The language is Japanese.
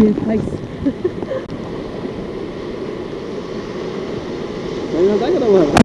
new place. Venga, venga, venga.